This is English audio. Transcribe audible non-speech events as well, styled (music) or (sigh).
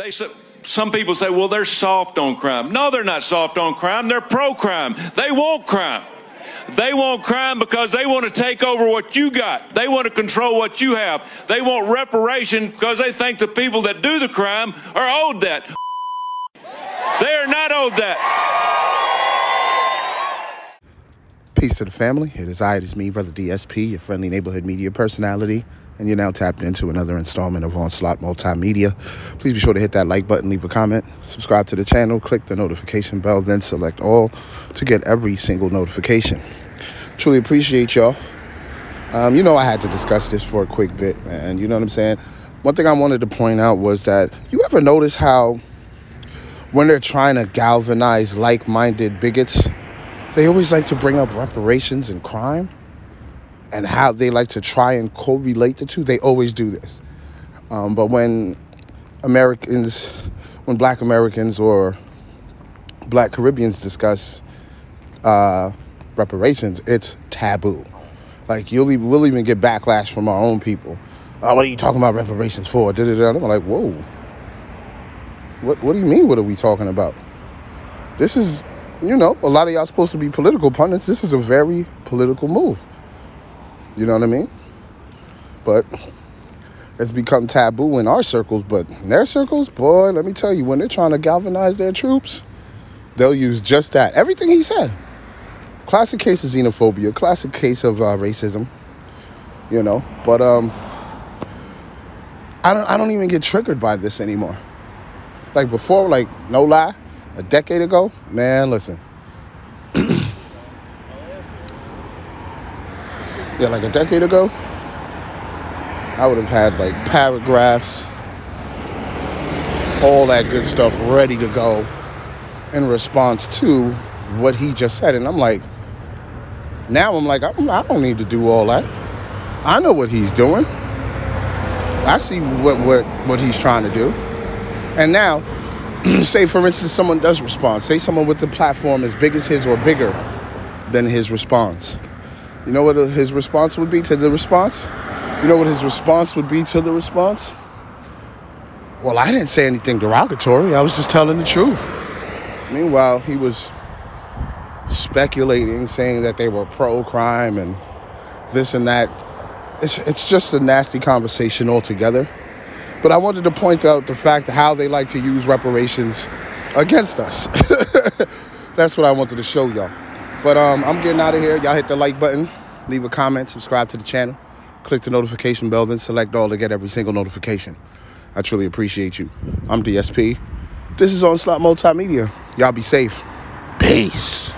They said, some people say, well, they're soft on crime. No, they're not soft on crime. They're pro crime. They want crime. They want crime because they want to take over what you got. They want to control what you have. They want reparation because they think the people that do the crime are owed that. They are not owed that. Peace to the family. It is I, it is me, Brother DSP, your friendly neighborhood media personality and you're now tapped into another installment of Onslaught Multimedia. Please be sure to hit that like button, leave a comment, subscribe to the channel, click the notification bell, then select all to get every single notification. Truly appreciate y'all. Um, you know, I had to discuss this for a quick bit, man. You know what I'm saying? One thing I wanted to point out was that you ever notice how when they're trying to galvanize like minded bigots, they always like to bring up reparations and crime? and how they like to try and correlate the two. They always do this. Um, but when Americans, when black Americans or black Caribbeans discuss uh, reparations, it's taboo. Like you'll even, we'll even get backlash from our own people. Oh, what are you talking about reparations for? Da-da-da. I'm like, whoa. What, what do you mean, what are we talking about? This is, you know, a lot of y'all supposed to be political pundits. This is a very political move. You know what I mean? But it's become taboo in our circles, but in their circles, boy, let me tell you, when they're trying to galvanize their troops, they'll use just that. Everything he said. Classic case of xenophobia, classic case of uh, racism, you know. But um, I don't, I don't even get triggered by this anymore. Like before, like no lie, a decade ago, man, listen. (clears throat) yeah, like a decade ago, I would have had like paragraphs, all that good stuff ready to go in response to what he just said. And I'm like, now I'm like, I don't need to do all that. I know what he's doing. I see what, what, what he's trying to do. And now, (clears throat) say for instance, someone does respond. Say someone with the platform as big as his or bigger than his response. You know what his response would be to the response? You know what his response would be to the response? Well, I didn't say anything derogatory. I was just telling the truth. Meanwhile, he was speculating, saying that they were pro crime and this and that. It's, it's just a nasty conversation altogether. But I wanted to point out the fact how they like to use reparations against us. (laughs) That's what I wanted to show y'all. But um, I'm getting out of here. Y'all hit the like button, leave a comment, subscribe to the channel, click the notification bell, then select all to get every single notification. I truly appreciate you. I'm DSP. This is Onslaught Multimedia. Y'all be safe. Peace.